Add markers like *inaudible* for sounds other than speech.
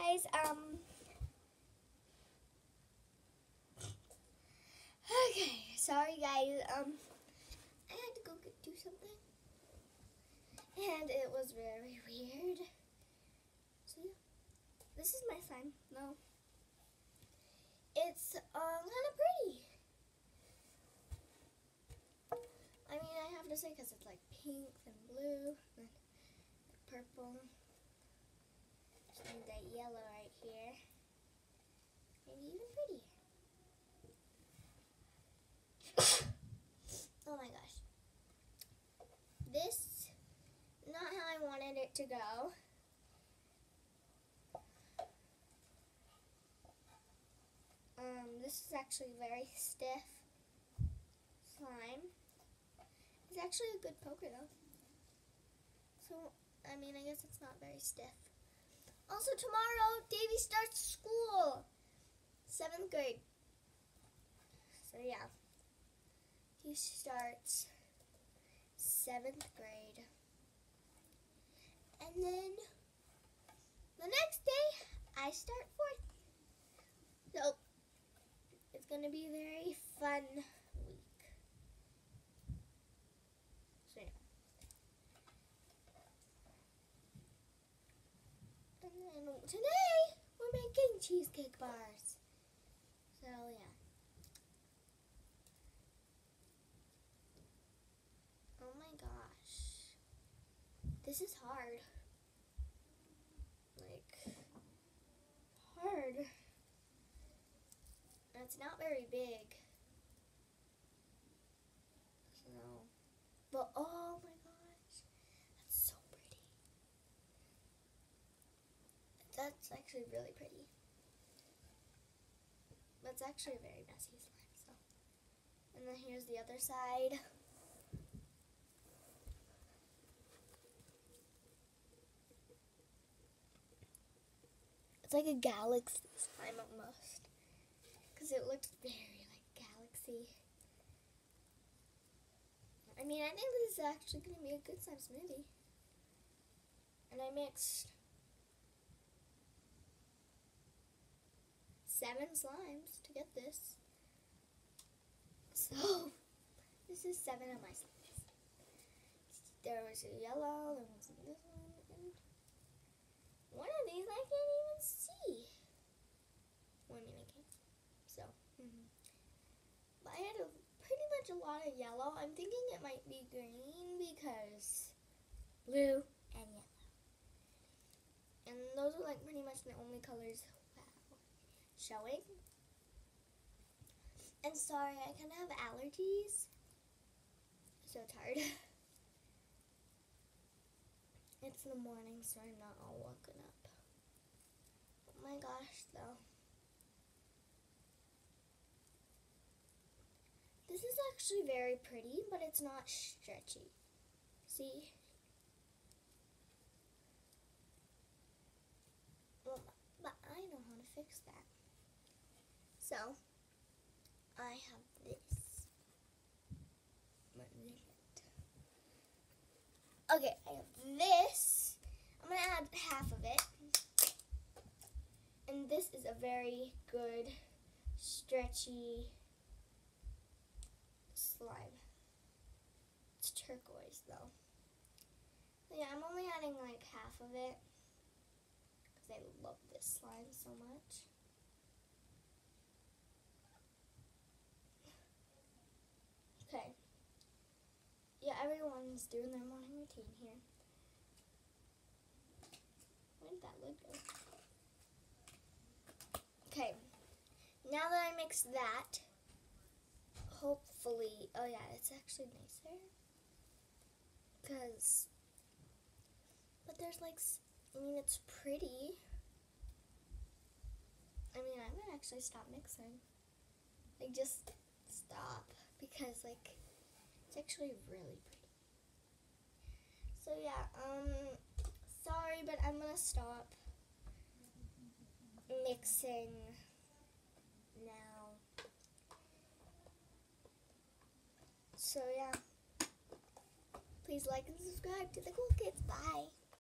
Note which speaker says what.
Speaker 1: guys. Um. Okay, sorry guys. Um, I had to go get, do something, and it was very weird. So yeah, this is my sign. No, it's um kind of pretty. I mean, I have to say because it's like pink and blue and purple. Need that yellow right here. Maybe even prettier. *coughs* oh my gosh. This, not how I wanted it to go. Um, this is actually very stiff slime. It's actually a good poker though. So, I mean, I guess it's not very stiff. Also, tomorrow, Davy starts school. Seventh grade. So, yeah. He starts seventh grade. And then the next day, I start fourth. So, it's going to be very fun week. So, yeah. And then today, we're making cheesecake bars. So, yeah. Oh my gosh. This is hard. Like, hard. It's not very big. So, but oh my gosh. That's so pretty. That's actually really pretty. That's actually a very messy slime, so. And then here's the other side. It's like a galaxy slime almost. Because it looks very like galaxy. I mean, I think this is actually going to be a good size smoothie. And I mixed seven slimes to get this. So, *gasps* this is seven of my slimes. There was a yellow, there was this one, and one of these I can't even see. One I can. So, mhm. but I had a, pretty much a lot of yellow. I'm thinking it might be green because blue and yellow. And those are like pretty much the only colors showing. And sorry, I kind of have allergies. So tired. *laughs* it's the morning, so I'm not all woken up. Oh my gosh, though. This is actually very pretty, but it's not stretchy. See? Well, but I know how to fix that. So, I have this. What is it? Okay, I have this. I'm going to add half of it. And this is a very good, stretchy slime. It's turquoise though. So yeah, I'm only adding like half of it because I love this slime so much. Okay. Yeah, everyone's doing their morning routine here. Where did that lid go? Okay. Now that I mix that, hopefully, oh yeah, it's actually nicer. Because, but there's like, I mean, it's pretty. I mean, I'm gonna actually stop mixing. Like, just stop. Because, like, it's actually really pretty. So, yeah, um, sorry, but I'm gonna stop mixing now. So yeah, please like and subscribe to the Cool Kids. Bye.